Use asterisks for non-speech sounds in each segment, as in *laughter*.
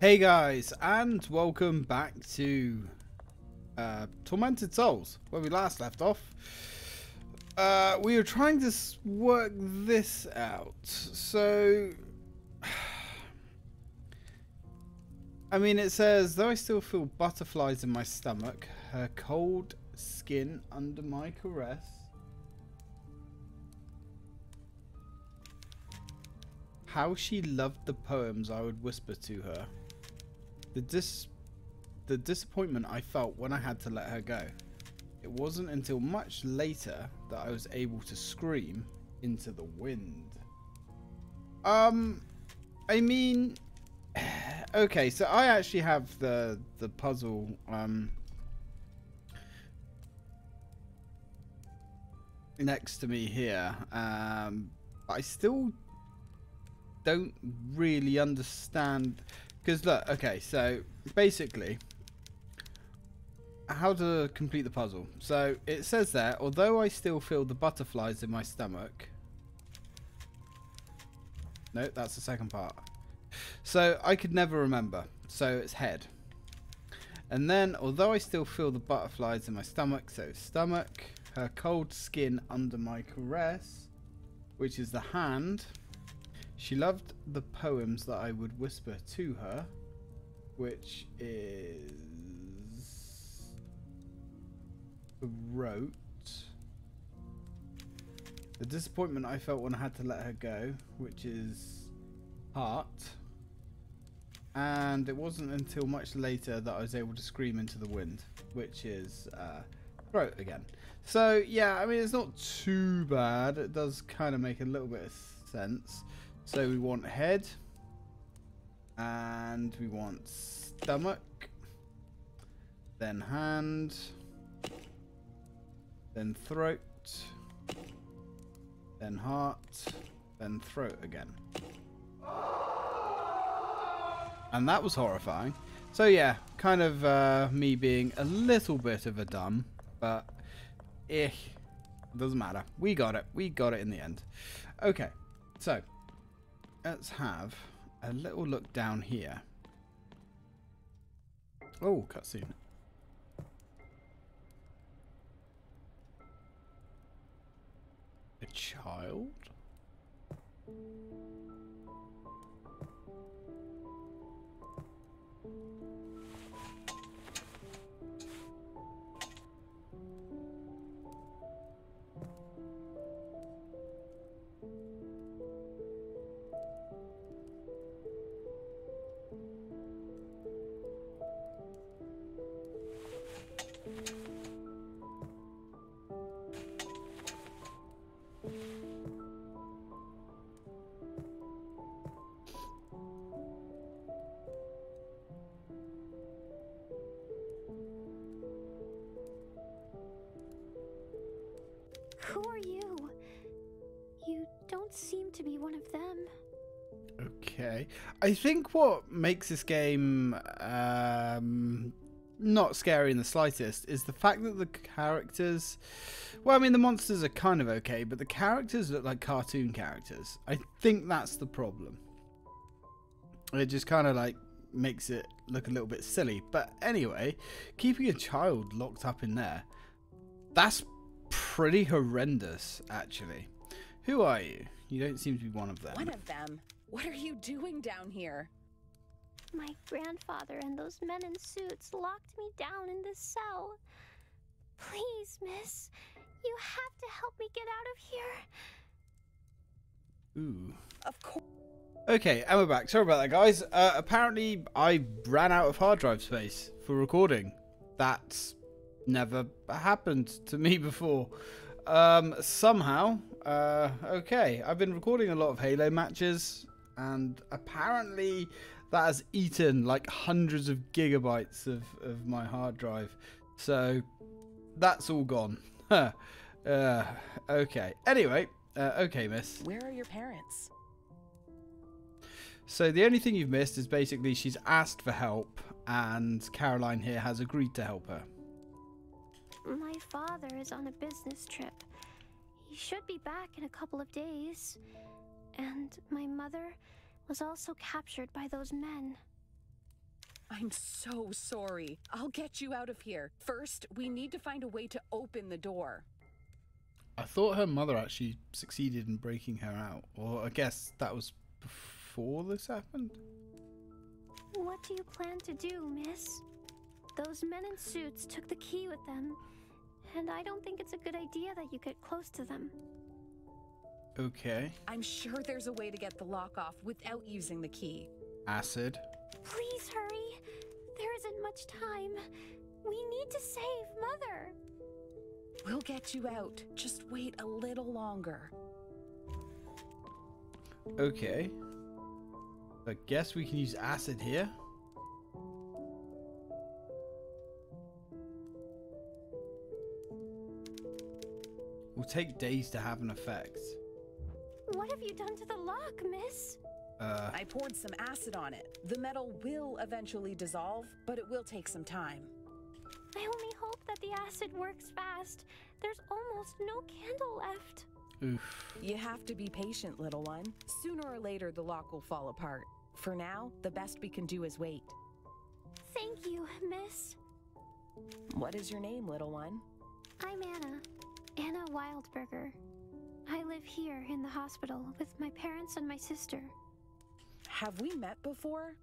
Hey guys, and welcome back to uh, Tormented Souls, where we last left off. Uh, we were trying to work this out, so... *sighs* I mean, it says, though I still feel butterflies in my stomach, her cold skin under my caress. How she loved the poems I would whisper to her. The dis the disappointment I felt when I had to let her go. It wasn't until much later that I was able to scream into the wind. Um, I mean, *sighs* okay, so I actually have the the puzzle um next to me here. Um, I still don't really understand because look, okay, so basically, how to complete the puzzle. So it says there, although I still feel the butterflies in my stomach. No, that's the second part. So I could never remember. So it's head. And then, although I still feel the butterflies in my stomach, so stomach, her cold skin under my caress, which is the hand. She loved the poems that I would whisper to her, which is wrote. The disappointment I felt when I had to let her go, which is heart. And it wasn't until much later that I was able to scream into the wind, which is uh, throat again. So yeah, I mean it's not too bad. It does kind of make a little bit of sense. So we want head. And we want stomach. Then hand. Then throat. Then heart. Then throat again. And that was horrifying. So yeah, kind of uh, me being a little bit of a dumb. But, eh, doesn't matter. We got it. We got it in the end. Okay, so let's have a little look down here. Oh, cutscene. A child? Who are you? You don't seem to be one of them. Okay. I think what makes this game um, not scary in the slightest is the fact that the characters. Well, I mean, the monsters are kind of okay, but the characters look like cartoon characters. I think that's the problem. It just kind of like makes it look a little bit silly. But anyway, keeping a child locked up in there, that's pretty horrendous, actually. Who are you? You don't seem to be one of them. One of them? What are you doing down here? My grandfather and those men in suits locked me down in this cell. Please, miss, you have to help me get out of here. Ooh. Of course. Okay, and we're back. Sorry about that, guys. Uh, apparently, I ran out of hard drive space for recording. That's never happened to me *laughs* before. Um, somehow, uh, okay, I've been recording a lot of Halo matches, and apparently that has eaten like hundreds of gigabytes of, of my hard drive. So that's all gone. *laughs* uh, okay. Anyway, uh, okay, miss. Where are your parents? So the only thing you've missed is basically she's asked for help, and Caroline here has agreed to help her. My father is on a business trip. He should be back in a couple of days. And my mother was also captured by those men. I'm so sorry. I'll get you out of here. First, we need to find a way to open the door. I thought her mother actually succeeded in breaking her out. Or I guess that was before this happened? What do you plan to do, miss? Those men in suits took the key with them, and I don't think it's a good idea that you get close to them. Okay. I'm sure there's a way to get the lock off without using the key. Acid. Please hurry. There isn't much time. We need to save Mother. We'll get you out. Just wait a little longer. Okay. I guess we can use acid here. Will take days to have an effect. What have you done to the lock, miss? Uh, I poured some acid on it. The metal will eventually dissolve, but it will take some time. I only hope that the acid works fast. There's almost no candle left. oof. You have to be patient, little one. Sooner or later, the lock will fall apart. For now, the best we can do is wait. Thank you, miss. What is your name, little one? I'm Anna. Anna Wildberger. I live here in the hospital with my parents and my sister. Have we met before?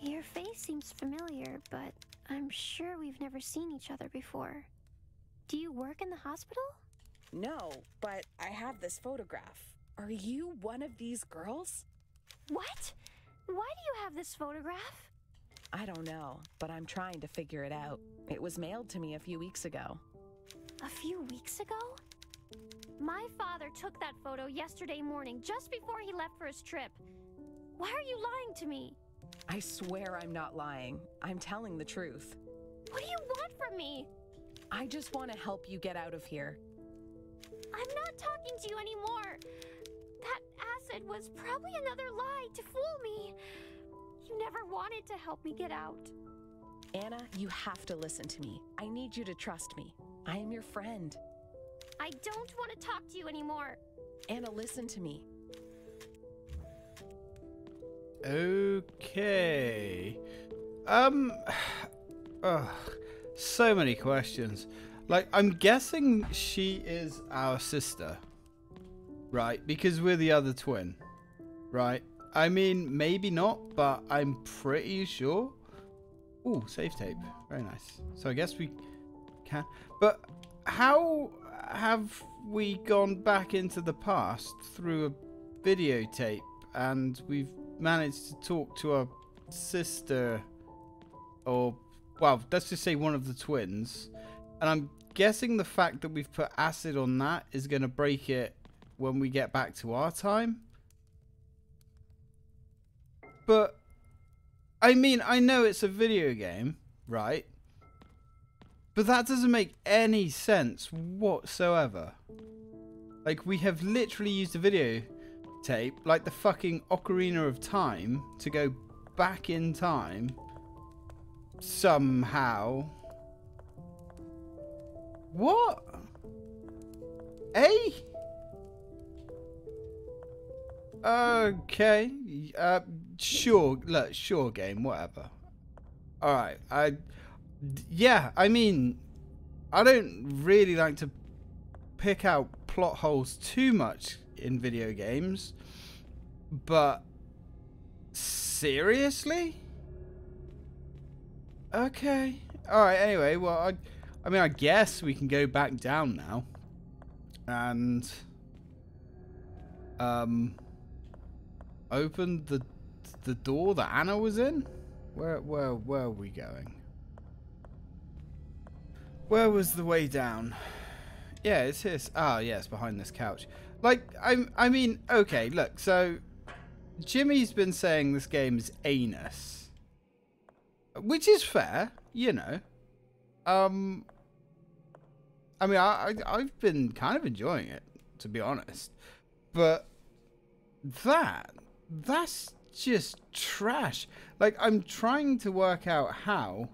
Your face seems familiar, but I'm sure we've never seen each other before. Do you work in the hospital? No, but I have this photograph. Are you one of these girls? What? Why do you have this photograph? I don't know, but I'm trying to figure it out. It was mailed to me a few weeks ago. A few weeks ago? My father took that photo yesterday morning, just before he left for his trip. Why are you lying to me? I swear I'm not lying. I'm telling the truth. What do you want from me? I just want to help you get out of here. I'm not talking to you anymore. That acid was probably another lie to fool me. You never wanted to help me get out. Anna, you have to listen to me. I need you to trust me. I am your friend. I don't want to talk to you anymore. Anna, listen to me. Okay. Um. *sighs* Ugh. So many questions. Like, I'm guessing she is our sister. Right? Because we're the other twin. Right? I mean, maybe not, but I'm pretty sure. Ooh, save tape. Very nice. So I guess we can. But how have we gone back into the past through a videotape and we've managed to talk to our sister or well let's just say one of the twins. And i'm guessing the fact that we've put acid on that is going to break it when we get back to our time. But i mean i know it's a video game right but that doesn't make any sense whatsoever like we have literally used a video tape, like the fucking Ocarina of Time, to go back in time somehow. What? Eh? Okay. Uh, sure. Look, sure, game. Whatever. All right. I. Yeah. I mean, I don't really like to pick out plot holes too much in video games, but seriously? Okay. All right. Anyway, well, I, I mean, I guess we can go back down now, and um, open the the door that Anna was in. Where where where are we going? Where was the way down? Yeah, it's here. Ah, yeah, it's behind this couch. Like, I, I mean, okay, look. So, Jimmy's been saying this game is anus, which is fair, you know. Um, I mean, I, I I've been kind of enjoying it, to be honest. But that, that's just trash. Like, I'm trying to work out how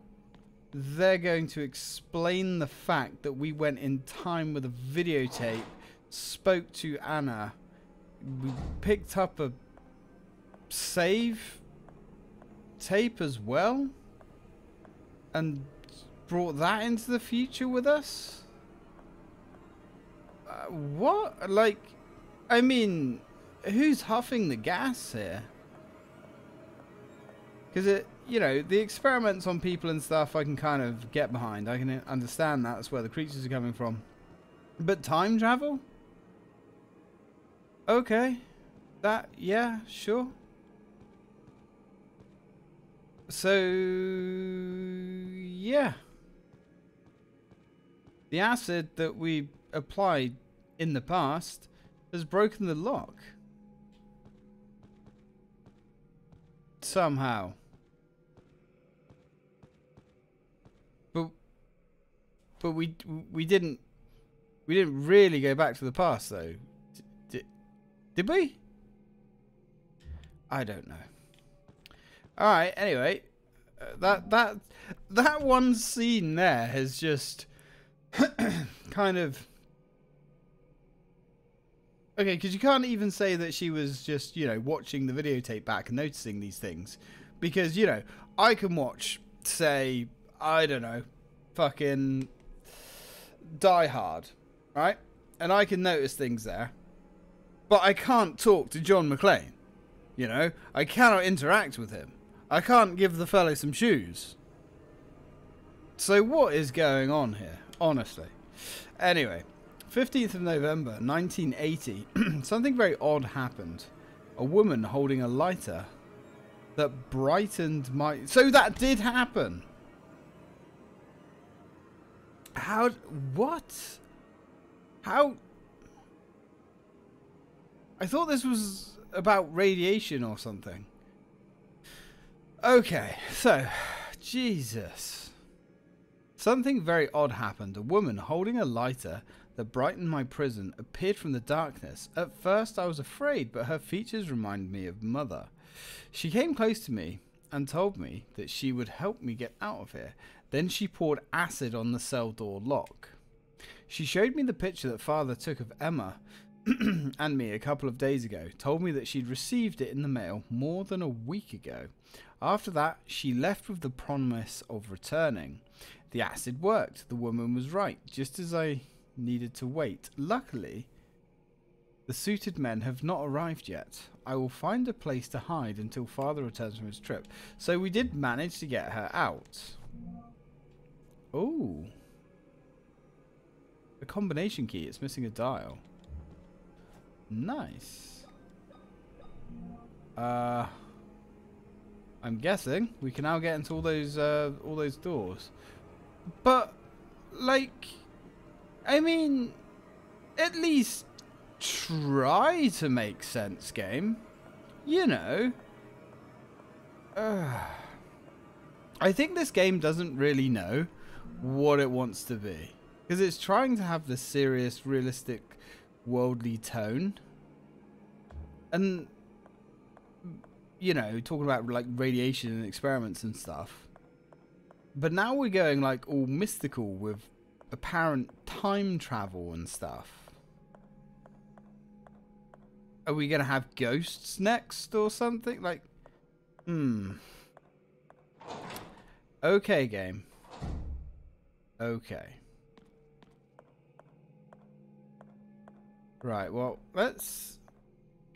they're going to explain the fact that we went in time with a videotape, spoke to Anna, we picked up a save tape as well? And brought that into the future with us? Uh, what? Like, I mean, who's huffing the gas here? Because it, you know, the experiments on people and stuff, I can kind of get behind. I can understand that's where the creatures are coming from. But time travel? Okay. That, yeah, sure. So, yeah. The acid that we applied in the past has broken the lock. Somehow. But we we didn't we didn't really go back to the past though. Did, did we? I don't know. All right. Anyway, uh, that that that one scene there has just *coughs* kind of okay because you can't even say that she was just you know watching the videotape back and noticing these things because you know I can watch say I don't know fucking Die Hard right and I can notice things there but I can't talk to John McClane you know I cannot interact with him I can't give the fellow some shoes. So what is going on here, honestly? Anyway, 15th of November 1980, *clears throat* something very odd happened. A woman holding a lighter that brightened my... So that did happen! How... What? How... I thought this was about radiation or something. Okay, so, Jesus. Something very odd happened. A woman holding a lighter that brightened my prison appeared from the darkness. At first I was afraid, but her features reminded me of Mother. She came close to me and told me that she would help me get out of here. Then she poured acid on the cell door lock. She showed me the picture that Father took of Emma *clears throat* and me a couple of days ago, told me that she'd received it in the mail more than a week ago. After that, she left with the promise of returning. The acid worked. The woman was right, just as I needed to wait. Luckily, the suited men have not arrived yet. I will find a place to hide until father returns from his trip. So we did manage to get her out. Oh. A combination key. It's missing a dial. Nice. Uh... I'm guessing we can now get into all those uh, all those doors. But like I mean at least try to make sense game. You know. Uh, *sighs* I think this game doesn't really know what it wants to be because it's trying to have this serious realistic worldly tone. And you know, talking about like radiation and experiments and stuff. But now we're going like all mystical with apparent time travel and stuff. Are we going to have ghosts next or something? Like, hmm. Okay, game. Okay. Right, well, let's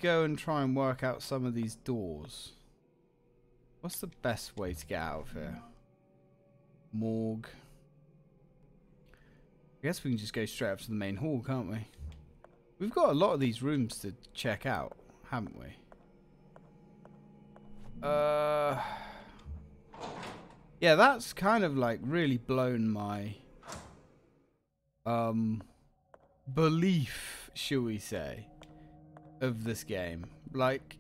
go and try and work out some of these doors. What's the best way to get out of here? Morgue. I guess we can just go straight up to the main hall, can't we? We've got a lot of these rooms to check out, haven't we? Uh... Yeah, that's kind of like really blown my um belief, shall we say of this game. Like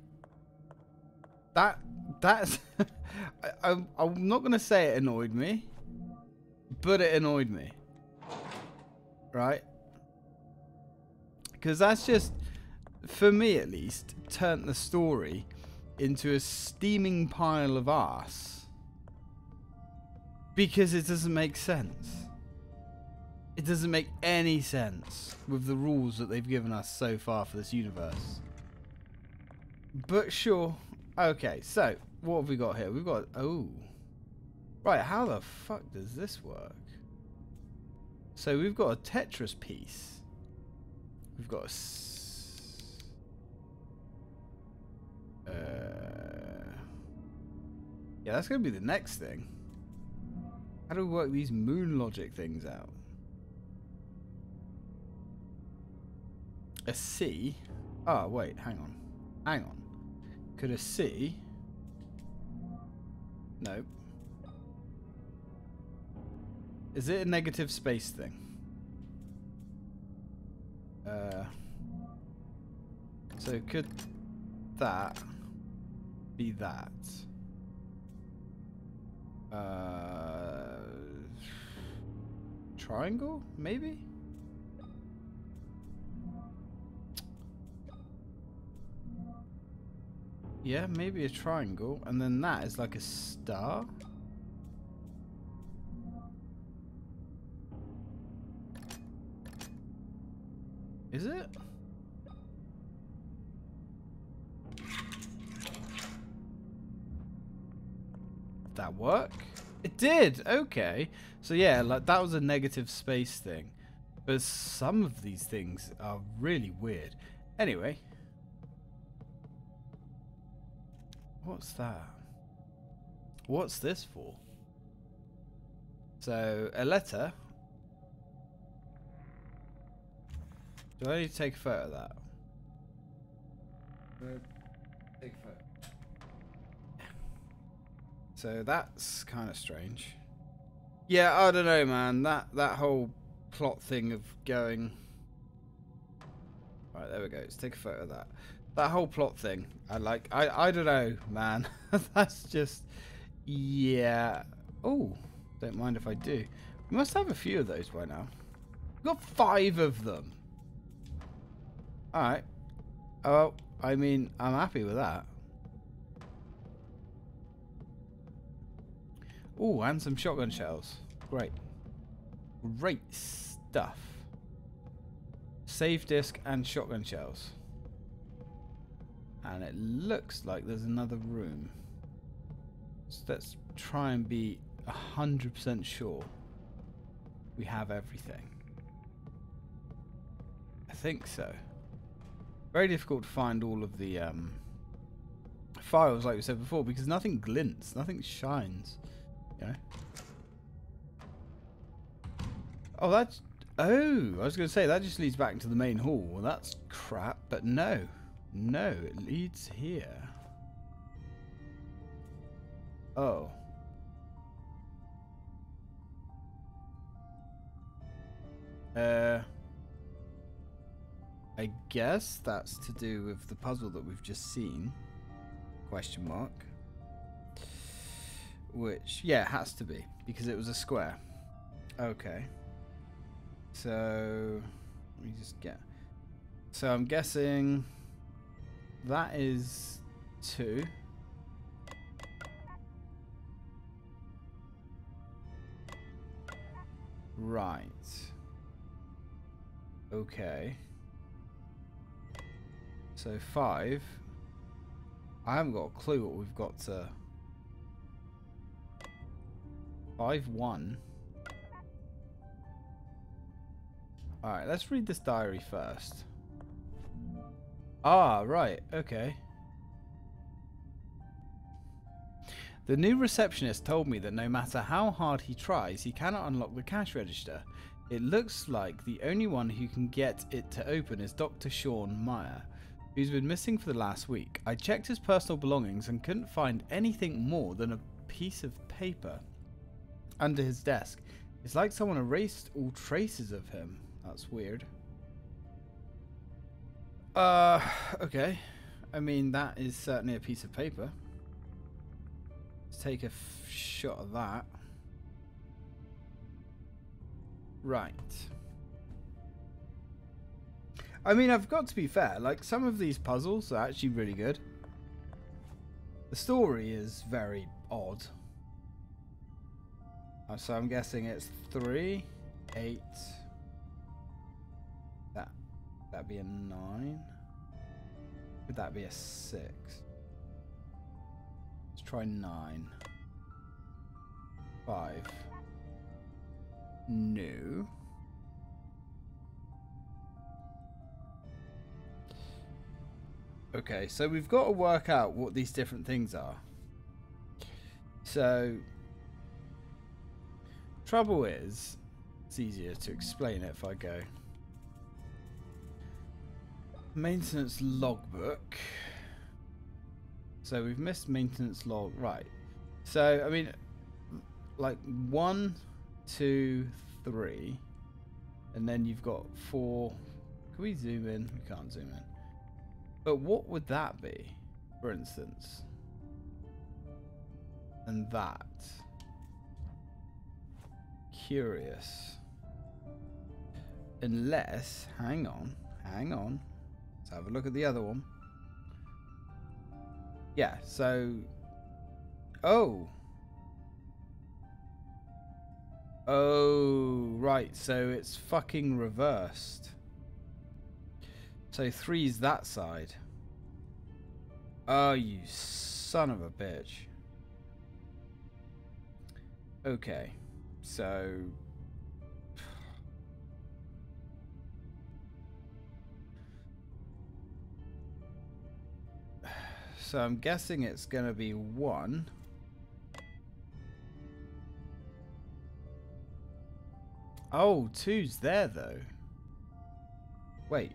that that's *laughs* I, I'm, I'm not gonna say it annoyed me, but it annoyed me. Right? Because that's just, for me at least, turned the story into a steaming pile of ass. Because it doesn't make sense. It doesn't make any sense with the rules that they've given us so far for this universe. But sure. Okay, so what have we got here? We've got oh, right. How the fuck does this work? So we've got a Tetris piece. We've got a. Uh, yeah, that's gonna be the next thing. How do we work these moon logic things out? A C? Oh, wait, hang on. Hang on. Could a C... No. Is it a negative space thing? Uh... So could that be that? Uh... Triangle? Maybe? Yeah, maybe a triangle, and then that is like a star. Is it? That work? Did. Okay. So yeah, like that was a negative space thing. But some of these things are really weird. Anyway, What's that? What's this for? So, a letter. Do I need to take a photo of that? Take So that's kind of strange. Yeah, I don't know, man. That that whole plot thing of going. Right, there we go. Let's take a photo of that that whole plot thing i like i i don't know man *laughs* that's just yeah oh don't mind if i do we must have a few of those by now we've got five of them all right oh i mean i'm happy with that oh and some shotgun shells great great stuff save disc and shotgun shells and it looks like there's another room. So let's try and be 100% sure we have everything. I think so. Very difficult to find all of the um, files, like we said before, because nothing glints, nothing shines. Know? Oh, that's... Oh, I was going to say, that just leads back into the main hall. Well, that's crap, but no. No, it leads here. Oh. Uh, I guess that's to do with the puzzle that we've just seen. Question mark. Which, yeah, it has to be, because it was a square. Okay. So, let me just get... So I'm guessing... That is two. Right. Okay. So five. I haven't got a clue what we've got to... Five one. Alright, let's read this diary first. Ah, right, okay. The new receptionist told me that no matter how hard he tries, he cannot unlock the cash register. It looks like the only one who can get it to open is Dr. Sean Meyer, who's been missing for the last week. I checked his personal belongings and couldn't find anything more than a piece of paper under his desk. It's like someone erased all traces of him. That's weird. Uh, okay. I mean, that is certainly a piece of paper. Let's take a shot of that. Right. I mean, I've got to be fair. Like, some of these puzzles are actually really good. The story is very odd. Uh, so I'm guessing it's three, eight. That that'd be a nine. Would that be a six? Let's try nine. Five. No. Okay, so we've got to work out what these different things are. So, trouble is, it's easier to explain it if I go. Maintenance logbook. So we've missed maintenance log. Right. So, I mean, like one, two, three. And then you've got four. Can we zoom in? We can't zoom in. But what would that be, for instance? And that. Curious. Unless, hang on, hang on. Let's have a look at the other one. Yeah, so. Oh. Oh, right, so it's fucking reversed. So three's that side. Oh, you son of a bitch. Okay, so... *sighs* So I'm guessing it's going to be one. Oh, two's there though. Wait.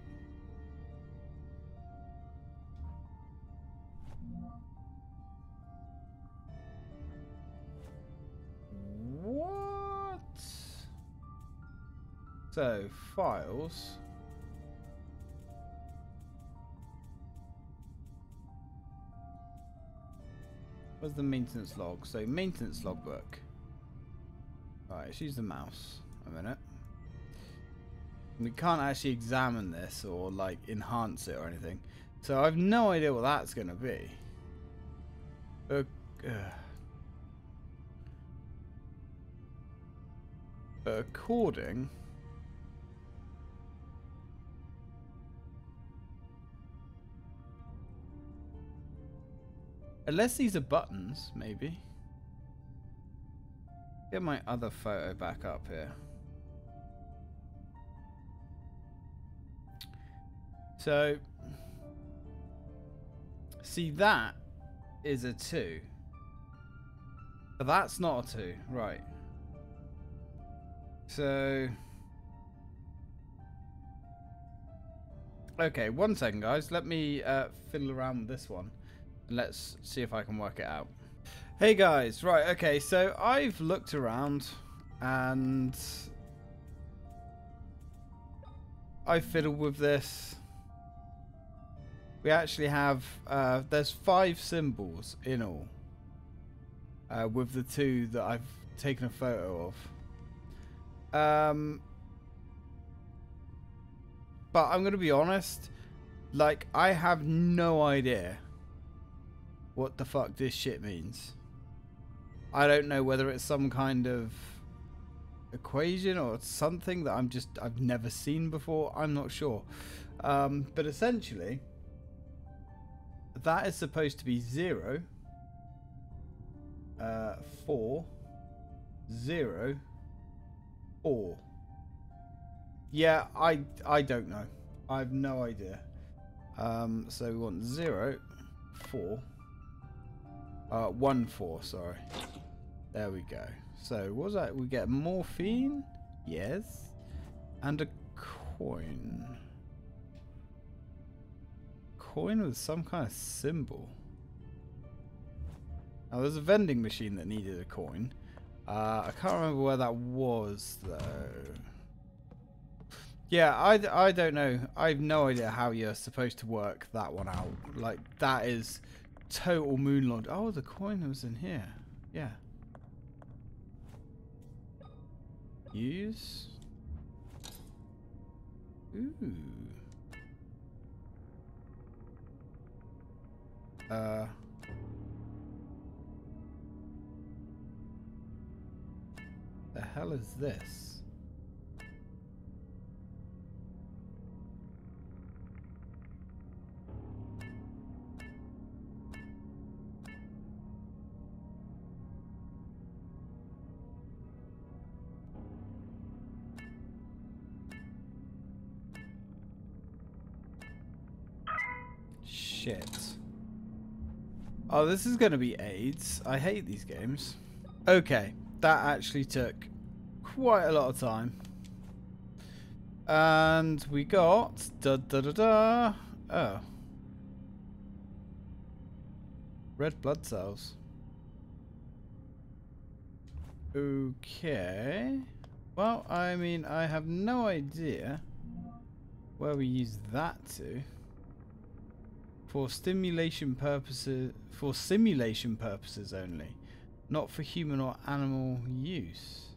So, files. Where's the maintenance log? So, maintenance logbook. Alright, let's use the mouse. A minute. We can't actually examine this or, like, enhance it or anything. So, I've no idea what that's going to be. Uh, according unless these are buttons maybe get my other photo back up here so see that is a 2 but that's not a 2 right so... Okay, one second, guys. Let me uh, fiddle around with this one. Let's see if I can work it out. Hey, guys. Right, okay. So I've looked around and... I fiddled with this. We actually have... Uh, there's five symbols in all. Uh, with the two that I've taken a photo of. Um, but I'm going to be honest. Like, I have no idea what the fuck this shit means. I don't know whether it's some kind of equation or something that I'm just I've never seen before. I'm not sure. Um, but essentially, that is supposed to be zero, uh, four, zero, or yeah, I I don't know. I have no idea. Um, so we want zero, four, uh, one four. Sorry. There we go. So what was that? We get morphine, yes, and a coin. Coin with some kind of symbol. Now there's a vending machine that needed a coin. Uh, I can't remember where that was, though. Yeah, I, I don't know. I have no idea how you're supposed to work that one out. Like, that is total moonlord. Oh, the coin was in here. Yeah. Use. Ooh. Uh... The hell is this? Oh, this is going to be AIDS. I hate these games. Okay, that actually took quite a lot of time. And we got da da da da. Oh, red blood cells. Okay. Well, I mean, I have no idea where we use that to. For stimulation purposes, for simulation purposes only, not for human or animal use.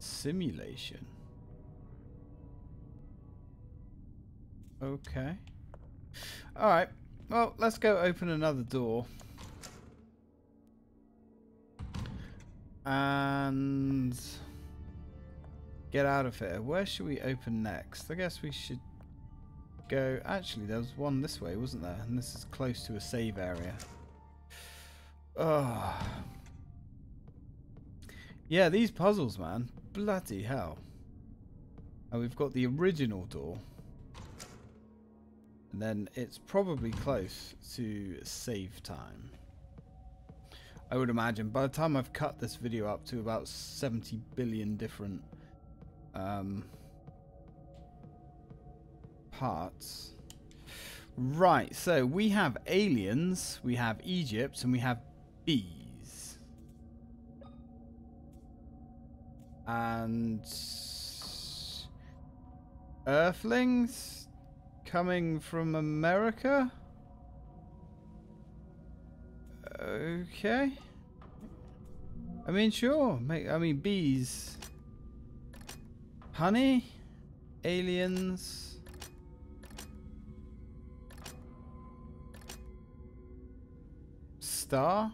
Simulation. Okay. Alright. Well, let's go open another door. And get out of here. Where should we open next? I guess we should go... Actually, there was one this way, wasn't there? And this is close to a save area. Oh. Yeah, these puzzles, man. Bloody hell. And we've got the original door. And then it's probably close to save time. I would imagine by the time I've cut this video up to about 70 billion different um, parts. Right, so we have aliens, we have Egypt, and we have bees. And Earthlings coming from America? Okay. I mean, sure. I mean, bees. Honey? Aliens? Star?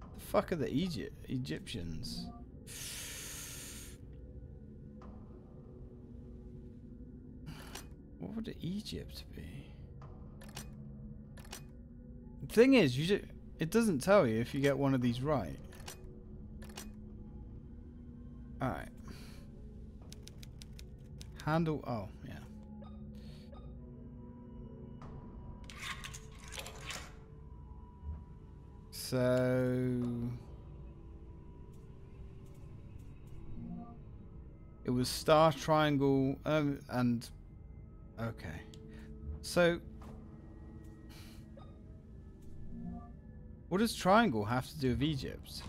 The fuck are the Egypt Egyptians? What would Egypt be? The thing is, you just, it doesn't tell you if you get one of these right. Alright. Handle, oh, yeah. So... It was star, triangle, um, and... Okay. So... What does triangle have to do with Egypt?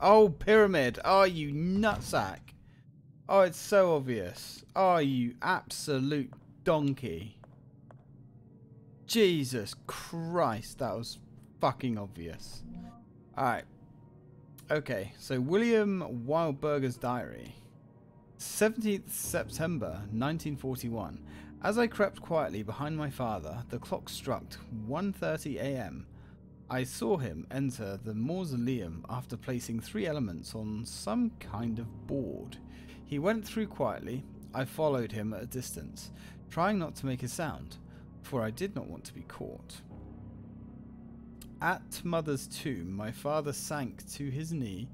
oh, pyramid. Oh, you nutsack. Oh, it's so obvious. Oh, you absolute donkey. Jesus Christ, that was fucking obvious. Alright. Okay, so William Wildberger's diary. 17th September 1941. As I crept quietly behind my father, the clock struck 1.30 a.m. I saw him enter the mausoleum after placing three elements on some kind of board. He went through quietly. I followed him at a distance, trying not to make a sound, for I did not want to be caught. At mother's tomb, my father sank to his knee,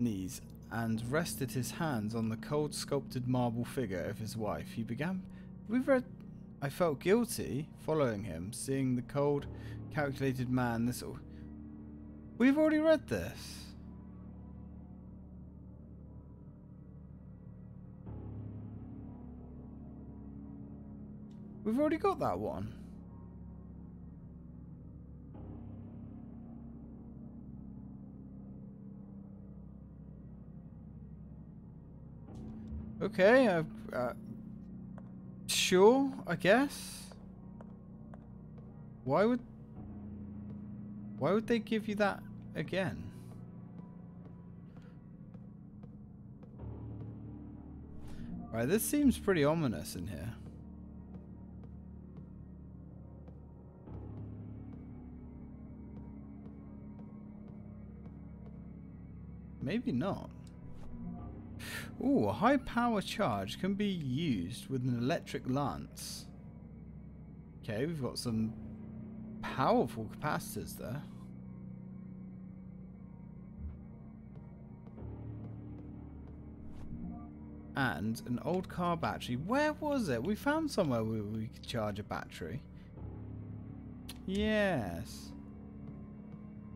knees and rested his hands on the cold sculpted marble figure of his wife. He began. We've read. I felt guilty following him, seeing the cold, calculated man. This. We've already read this. We've already got that one. Okay, uh, uh, sure, I guess. Why would why would they give you that again? Right, this seems pretty ominous in here. Maybe not. Ooh, a high power charge can be used with an electric lance. Okay, we've got some powerful capacitors there. And an old car battery. Where was it? We found somewhere where we could charge a battery. Yes.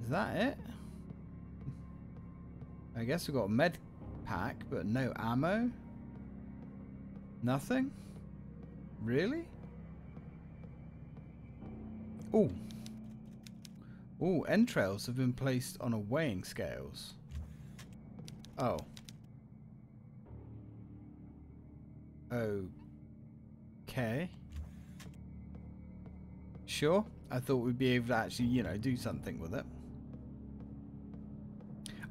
Is that it? I guess we've got a med pack, but no ammo? Nothing? Really? Oh. Oh, entrails have been placed on a weighing scales. Oh. Oh. Okay. Sure. I thought we'd be able to actually, you know, do something with it.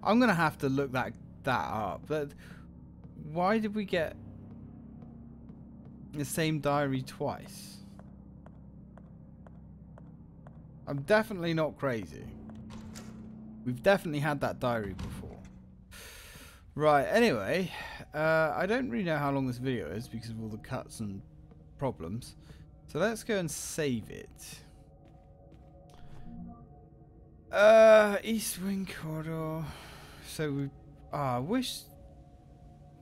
I'm gonna have to look that that up. But why did we get the same diary twice? I'm definitely not crazy. We've definitely had that diary before. Right, anyway, uh, I don't really know how long this video is because of all the cuts and problems. So let's go and save it. Uh, East Wing Corridor. So we, ah, I wish,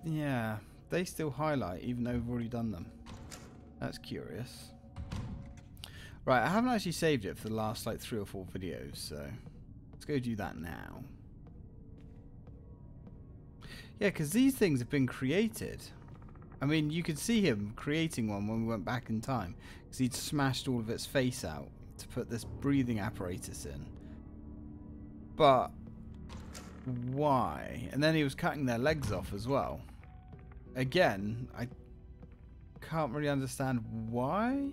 yeah, they still highlight even though we've already done them. That's curious. Right, I haven't actually saved it for the last like three or four videos, so let's go do that now. Yeah, because these things have been created. I mean, you could see him creating one when we went back in time. Because he'd smashed all of its face out to put this breathing apparatus in. But, why? And then he was cutting their legs off as well. Again, I can't really understand why.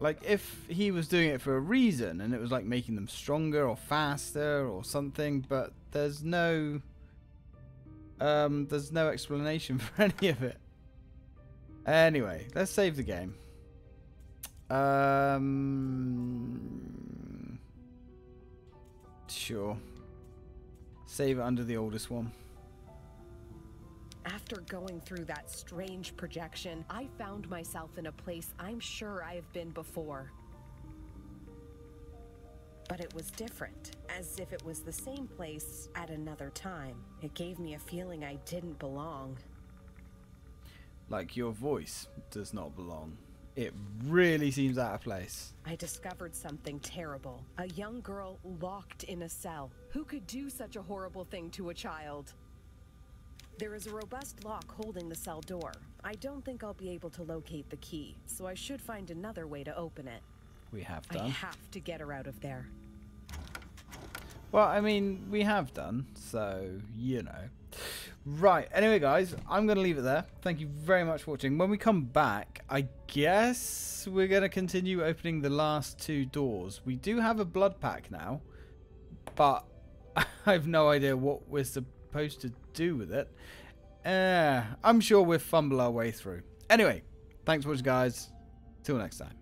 Like, if he was doing it for a reason, and it was like making them stronger or faster or something, but there's no... Um, there's no explanation *laughs* for any of it. Anyway, let's save the game. Um, sure. Save it under the oldest one. After going through that strange projection, I found myself in a place I'm sure I have been before. But it was different, as if it was the same place at another time. It gave me a feeling I didn't belong. Like your voice does not belong. It really seems out of place. I discovered something terrible. A young girl locked in a cell. Who could do such a horrible thing to a child? There is a robust lock holding the cell door. I don't think I'll be able to locate the key, so I should find another way to open it. We have done. I have to get her out of there. Well, I mean, we have done, so, you know. Right, anyway, guys, I'm going to leave it there. Thank you very much for watching. When we come back, I guess we're going to continue opening the last two doors. We do have a blood pack now, but *laughs* I have no idea what we're supposed to do with it. Uh, I'm sure we'll fumble our way through. Anyway, thanks for watching, guys. Till next time.